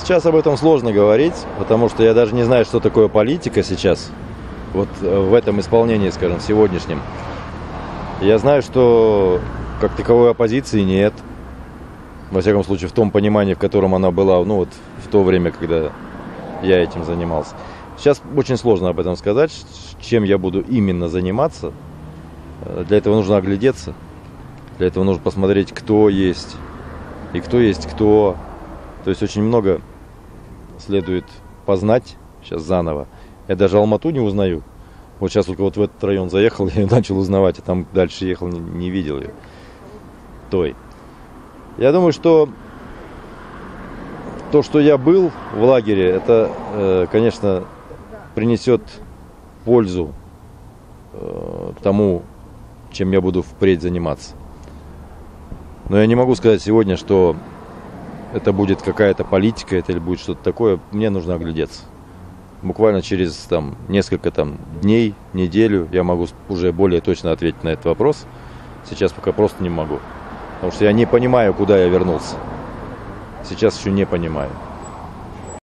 Сейчас об этом сложно говорить, потому что я даже не знаю, что такое политика сейчас, вот э, в этом исполнении, скажем, сегодняшнем. Я знаю, что как таковой оппозиции нет. Во всяком случае, в том понимании, в котором она была, ну вот в то время, когда я этим занимался. Сейчас очень сложно об этом сказать, чем я буду именно заниматься. Э, для этого нужно оглядеться. Для этого нужно посмотреть, кто есть и кто есть кто. То есть очень много следует познать сейчас заново. Я даже Алмату не узнаю. Вот сейчас вот, вот в этот район заехал, я начал узнавать, а там дальше ехал, не, не видел ее. Той. Я думаю, что то, что я был в лагере, это, э, конечно, принесет пользу э, тому, чем я буду впредь заниматься. Но я не могу сказать сегодня, что это будет какая-то политика, это или будет что-то такое. Мне нужно оглядеться. Буквально через там, несколько там, дней, неделю я могу уже более точно ответить на этот вопрос. Сейчас пока просто не могу. Потому что я не понимаю, куда я вернулся. Сейчас еще не понимаю.